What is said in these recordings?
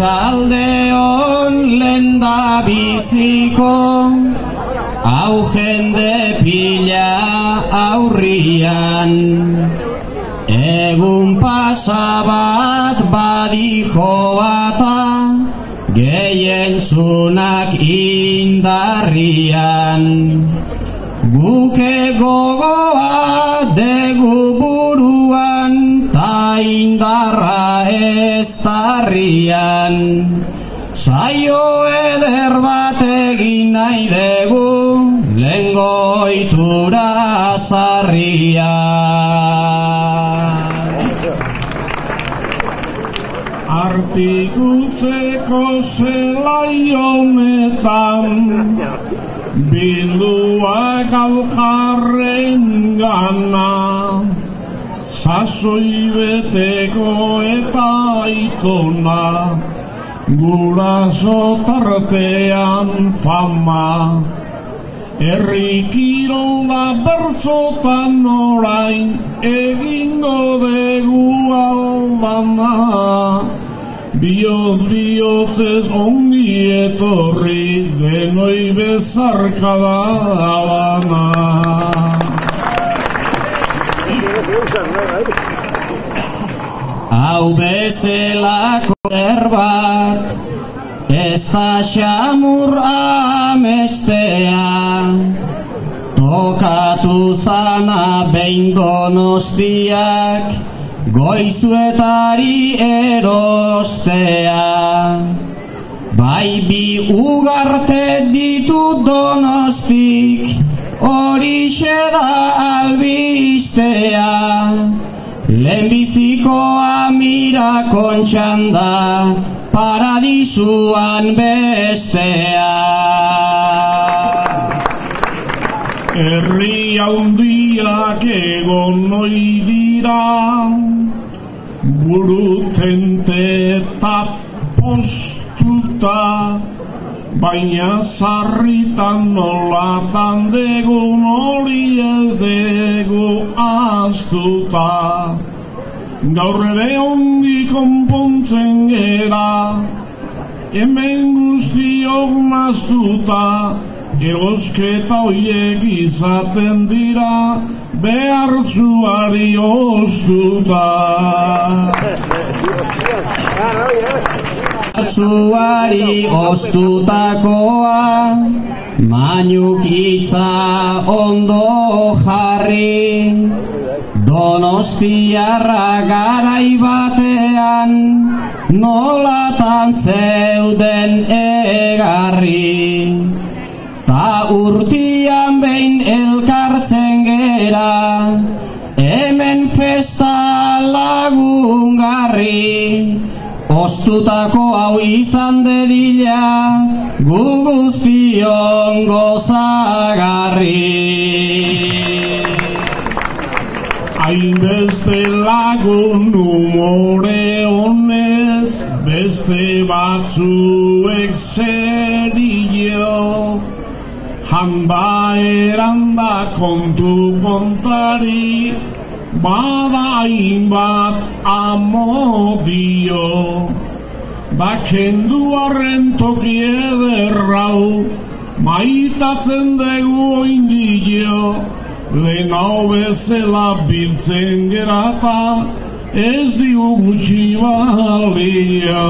Arratxaldeon lenda biziko Hau jende pila aurrian. Egun pasabat badijoata Gehien zunak indarrian. Guke gogoa degu tarrian Saio eder bat egin nahi dugu Lengo itura Artikutzeko zelai honetan Bilduak aljarren gana Sasoi beteko eta ikona Guraso tartean fama. Herri kirola berzotan orain egingo dugu albana Bioz bioz ez ongi etorri denoi bezarka da abana Hau bezelako zerbait Ez da xamur amestea. Tokatu zana behin donostiak Goizuetari erostea. Bai bi ugarte ditu donostik Horixe da albistea Lehenbiziko amira kontxan da Paradisuan bestea. Herri handiak egon noi dira Burutente eta postuta Baina zarritan nolatan degu nori ez degu astuta Gaur ere ongi konpontzen gera Hemen guztiok maztuta Erosketa hoiek izaten dira Behartzuari ostuta Batzuari ostutakoa Mainukitza ondo jarri Donostiarra garai batean Nolatan zeuden egarri Ta urtian behin elkartzen gera Hemen festa lagungarri Ostutako hau izan dedila gu guztion gozagarri. Hainbeste lagun umore honez, beste batzuek zerillo. Handa eranda kontu kontari, bada hainbat amodio. Bakendu horren toki ederrau, maitatzen dugu oindio, lehen hau bezala biltzen gerata, ez digu gutxi balia.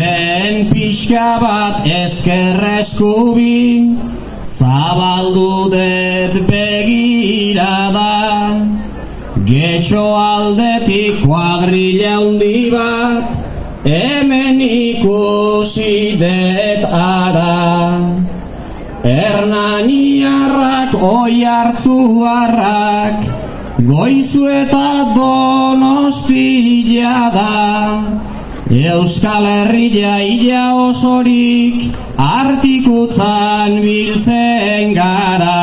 Lehen pixka bat ezkerreskubi, zabaldu dut begirada, getxo aldetik kuadrilla handi bat, hemen ikusi dut ara. Hernaniarrak oi hartzuarrak, goizu eta donostia da. Euskal Herria ila osorik artikutzan biltzen gara.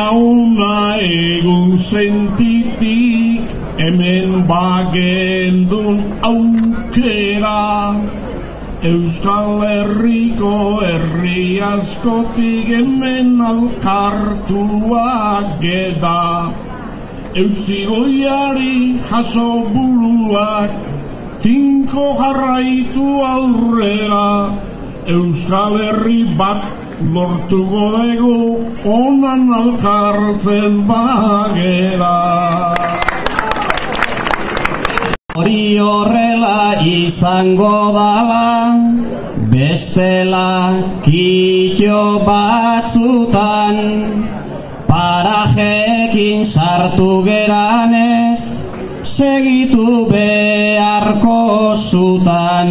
Auna egun sentitik hemen bagendun aukera Euskal Herriko herri askotik hemen alkartuak geda eutzi goiari jaso buruak, tinko jarraitu aurrera, Euskal Herri bat lortuko dugu onan alkartzen bagera. Hori horrela izango dala, bestela kitxo batzutan, parajekin sartu geranez, segitu beharko zutan.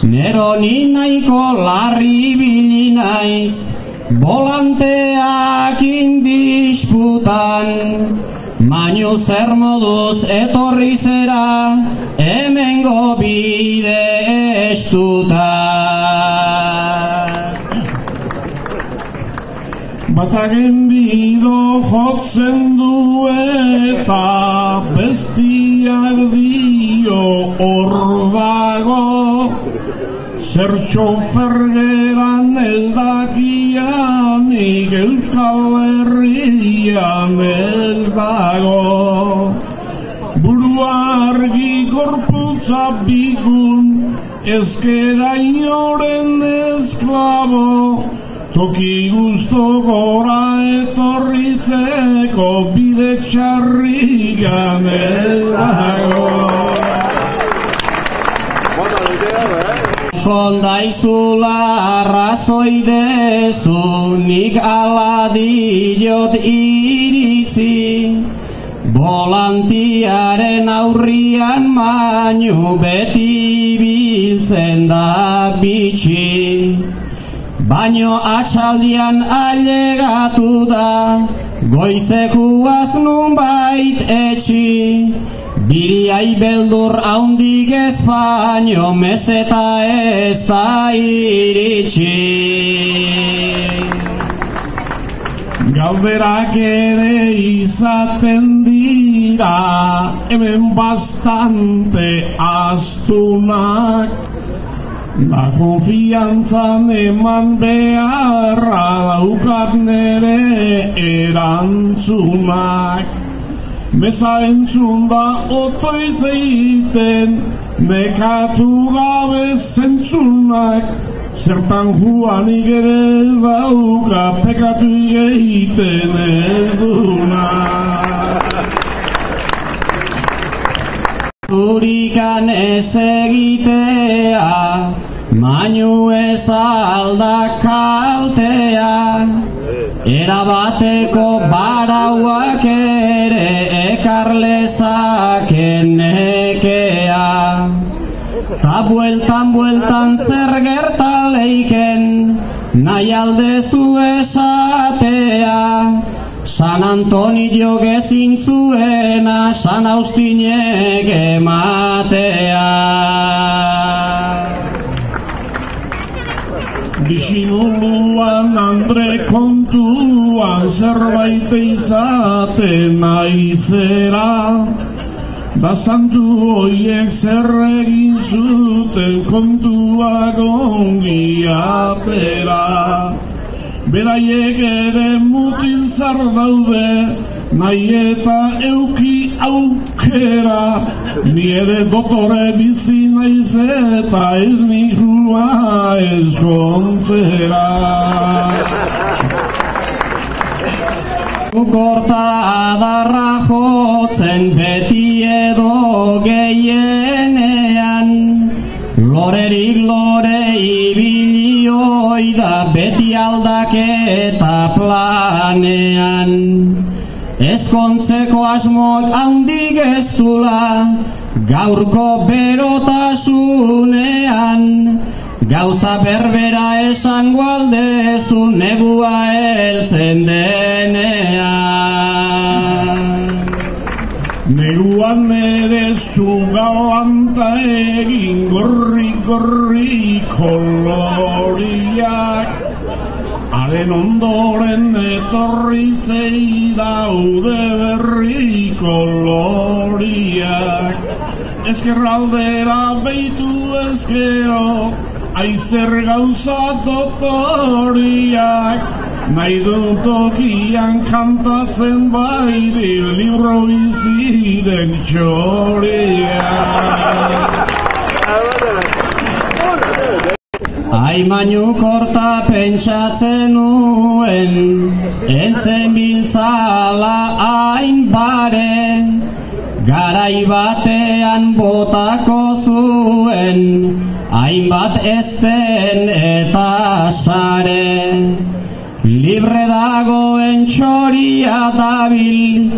Nero ni nahiko larri bili naiz, volanteak indisputan, Mainu zer moduz etorri zera, hemengo bide estuta. Batagen bido jotzen du eta bestiak dio hor dago, zer txofer geran ez dakianik euskal herrian ez dago. Buru argi korputza bigun, ezkera inoren esklabo, toki gusto gora etorritzeko bide txarrigan ez dago. Kondaizula arrazoi dezu, nik ala diot iritzi, Volantiaren aurrian mainu beti biltzen da bitxi. Baino atxaldian ailegatu da, goizekuaz nunbait etxi. Biriai beldur haundik ez baino mezeta ez da iritsi. Galderak ere izaten dira, hemen bastante astunak, da konfiantzan eman beharra daukat nere erantzunak. Meza entzun da otoitz egiten, nekatu gabe zentzunak, zertan juanik ere ez dauka pekatu egiten ez duna. Zurikan ez egitea, mainu ez alda kaltea, erabateko barauak ere ekar lezaken nekea. Ta bueltan bueltan zer gerta leiken, nahi aldezu esatea, San Antonio gezin zuena, San Austinek ematea. Bisimuluan Andre kontuan zerbait izaten naizera Da santu hoiek zer egin zuten kontuak ongi atera. Beraiek ere mutin zar daude nahi euki aukera Ni ere dotore bizi naiz eta ez nihua ezkontzera Korta adarra jotzen beti edo gehienean Lorerik lore ibili oida beti aldaketa planean Ezkontzeko asmoak handik ez dula Gaurko berotasunean Gauza berbera esango aldezu negua heltzen denean. Neguan ere zugauan ta egin gorri gorri koloriak Haren ondoren etorritzei daude berri koloriak Ezkerraldera beitu ezkero Aizer gauza dotoriak. Nahi duen tokian kantatzen bai di libro biziren txoria. Aimainu korta pentsatzen nuen, entzen biltzala hain bare, garai batean botako zuen, hainbat ezten eta sare. Libre dagoen txoria dabil,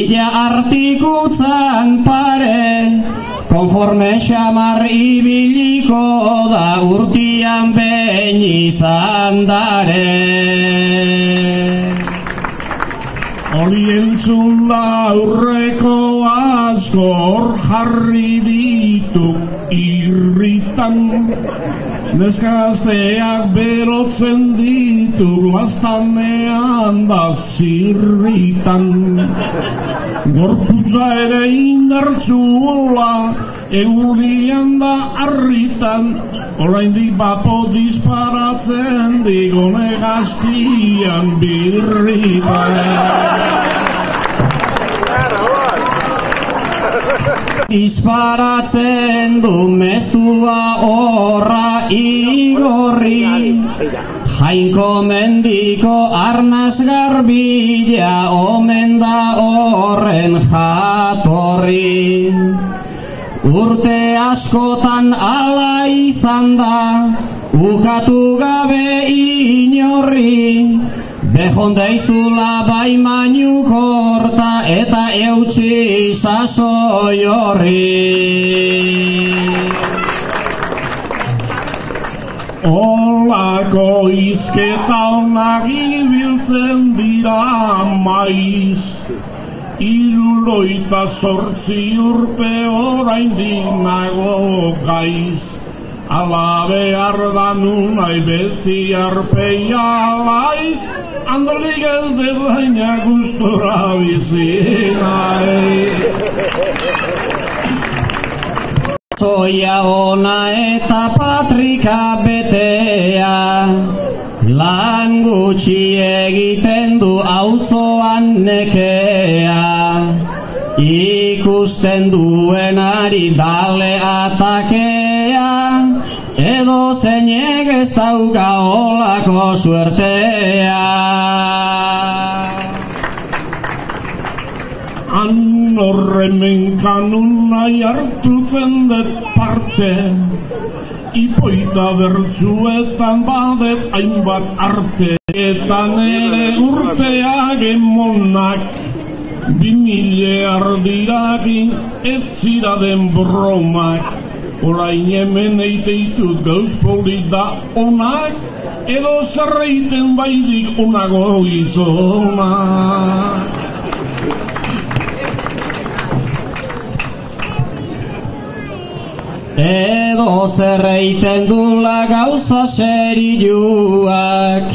ila artikutzan pare, konforme xamar ibiliko da urtian behin izan dare. Hori entzun aurreko asko jarri ditu irritan. Neskazteak berotzen ditu lastanean da zirritan. Gorputza ere indartzuola, eurian da arritan, oraindik bapo disparatzen digone gaztian birritan. Disparatzen du mezua horra igorri. Jainko mendiko arnaz garbila omen da horren jatorri. Urte askotan ala izan da ukatu gabe inorri Behon deizula bai mainu korta eta eutxi sasoi horri. Olako izketa onak ibiltzen dira maiz. Iruroita sortzi urpe oraindik nago gaiz. Ala behar da nunai beti arpeia laiz Andolik ez gustora bizi nahi Zoia ona eta patrika betea. Lan gutxi egiten du auzoan nekea. Ikusten duenari dale atakea Edo zeinek ez dauka olako suertea. Han horremen kanun nahi hartu zendet parte Ipoita bertzuetan badet hainbat arte. Eta nere urteak emonak. Bimile ardirakin ez zira den bromak Orain hemen eiteitut gauz polita onak Edo zerreiten baidik onago izonak Edo zerreiten dula gauza serioak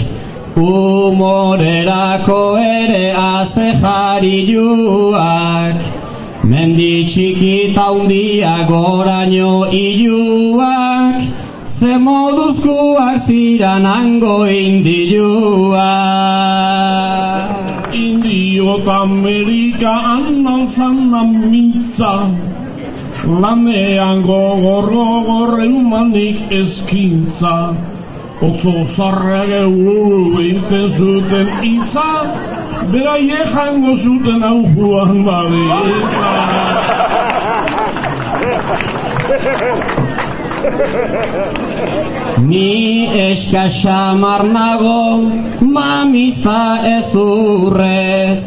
Humorerako ere aze jarioak Mendi txiki taundia goraino iluak Ze moduzkoak ziran ango indiluak. Indiot Amerika annan zannan mintza Lanean gogor gogor emanik eskintza Otzo zarrak euru egiten zuten itza Beraie jango zuten hau juan balitza Ni eska xamar nago mamista ez urrez.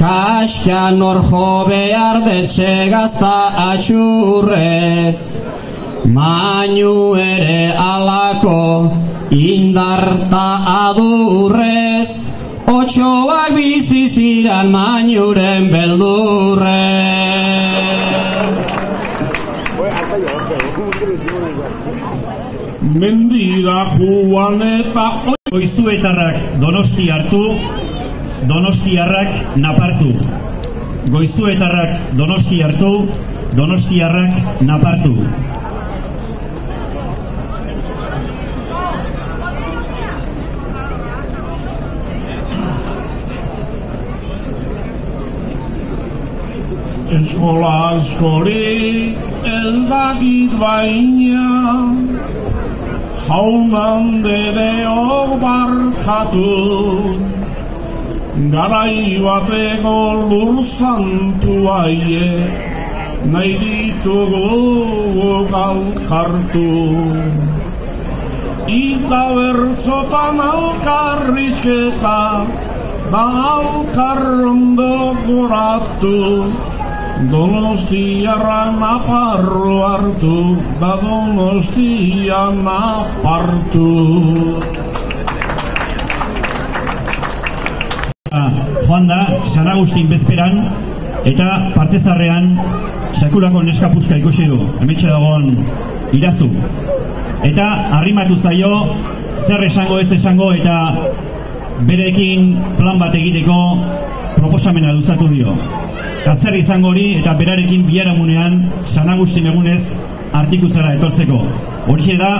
Kaska nor jo behar detxe gazta atxurrez Mainu ere alako indarta adurrez Otxoak bizi ziran mainuren beldurrez Mendira juan eta Goizuetarrak donosti hartu, donostiarrak napartu. Goizuetarrak donosti hartu, donostiarrak napartu. Eskola askori ez dakit baina Jaunan dere hor barkatu Garai bateko lur santu aie Nahi ditugu galkartu Ita bertzotan alkarrizketa Da alkarrondo goratu Donostiarra naparro hartu Da donostia napartu Ah, Joan da, San Agustin bezperan, eta partezarrean sekulako neskapuzka ikusi du, hemetxe dagoen irazu. Eta arrimatu zaio, zer esango ez esango, eta berekin plan bat egiteko proposamena luzatu dio. Eta zer izango hori, eta berarekin biharamunean San Agustin egunez artikuzara etortzeko. Horixe da,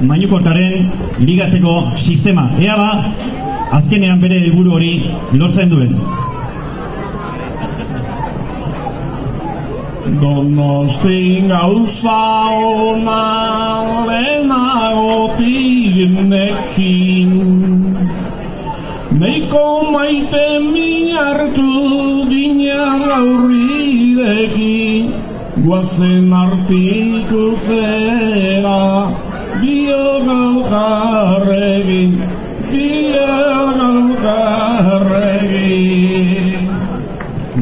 mainukortaren ligatzeko sistema. Ea ba, azkenean bere helburu hori lortzen duen. Donostin gauza ona lehenagotik nekin Neiko maite min hartu dina gaurridekin Guazen artiku zera Bio galjarregin Bio galjarregin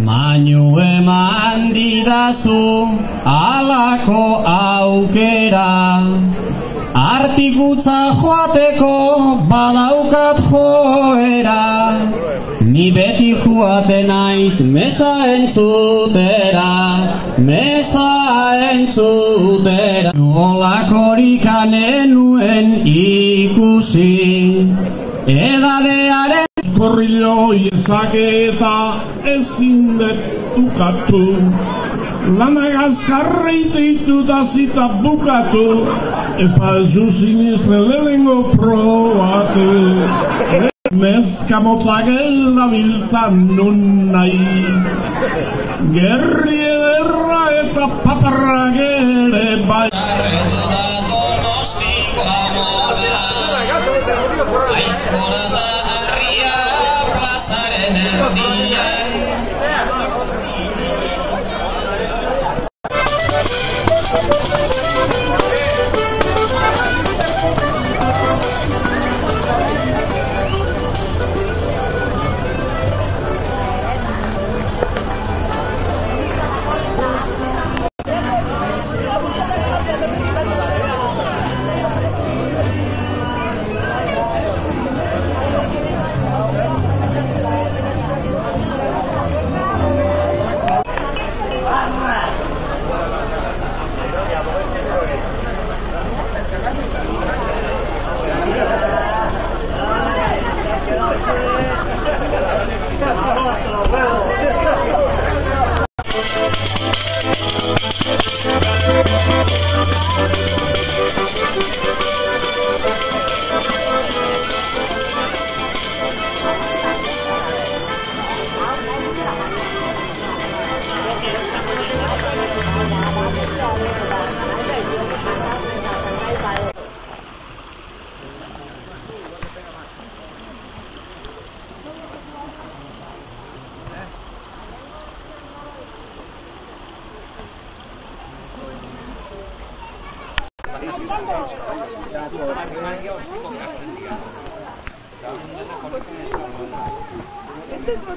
Mainu eman didazu alako aukera Artikutza joateko badaukat joera. Ni beti joate naiz meza entzutera Meza entzutera. Olakorik anenuen ikusi Edadearen Korrilo iezaketa ezin detukatu Lanagaz jarreititu da zita bukatu Ez badezu zinez lehenengo probatu Mezka motzagela biltzan nun nahi Gerri ederra eta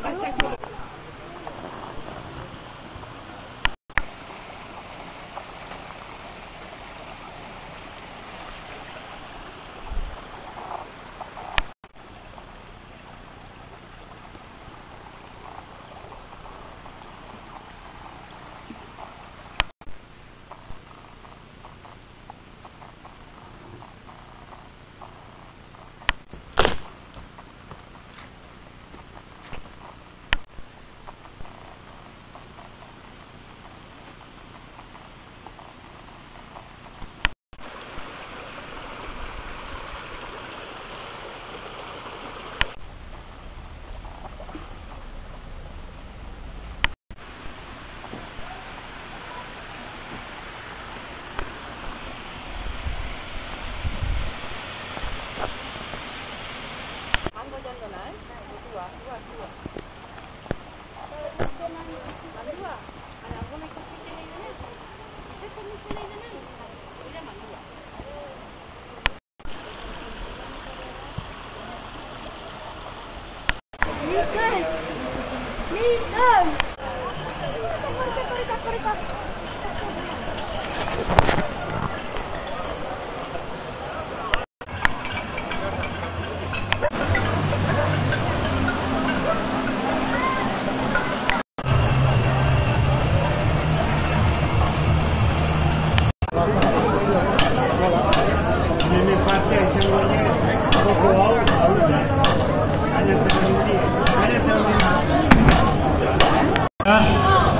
Gracias. Please no.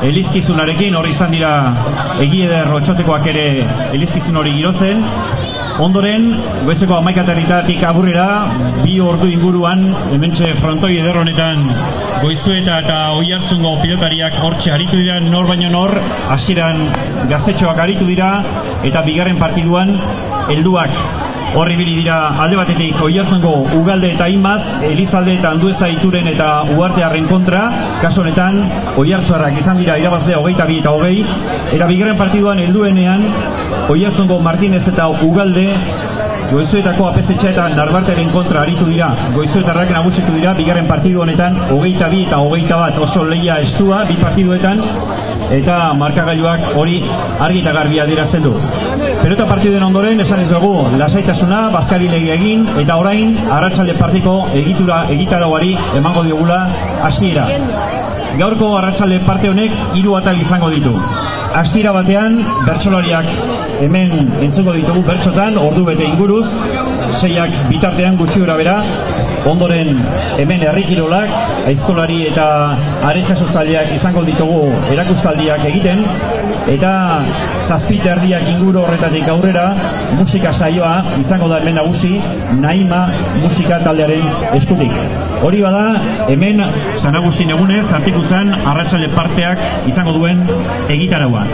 Elizkizunarekin hori izan dira egieder otxotekoak ere elizkizun hori girotzen. Ondoren, goizeko amaikatarritatik aburrera, bi ordu inguruan, hementxe frontoi eder honetan goizueta eta oi hartzungo pilotariak hortxe aritu dira, nor baino nor, hasieran gaztetxoak aritu dira, eta bigarren partiduan, helduak horri bili dira alde batetik oiarzongo ugalde eta imaz, elizalde eta andueza ituren eta uartearen kontra, kaso honetan, oiartzuarrak izan dira irabazle hogeita bi eta hogei, era bigarren partiduan helduenean, oiarzongo Martinez eta ugalde, Goizuetako apezetxa eta narbarteren kontra aritu dira. Goizuetarrak nagusitu dira, bigarren partidu honetan, hogeita bi eta hogeita bat oso leia estua, bi partiduetan, eta markagailuak hori argi eta garbi adierazten du. Pelota partiduen ondoren esan ez dugu lasaitasuna, bazkari lege egin eta orain arratsalde partiko egitura egitarauari emango diogula hasiera. Gaurko arratsalde parte honek hiru atal izango ditu. Hasiera batean bertsolariak hemen entzuko ditugu bertsotan ordu bete inguruz, seiak bitartean gutxi bera, ondoren hemen herrikirolak, aizkolari eta aretsasotzaileak izango ditugu erakustaldiak egiten eta zazpite erdiak inguru horretatik aurrera musika saioa izango da hemen nagusi Naima musika taldearen eskutik. Hori bada hemen San Agustin egunez artikutzan arratsale parteak izango duen egitaragua.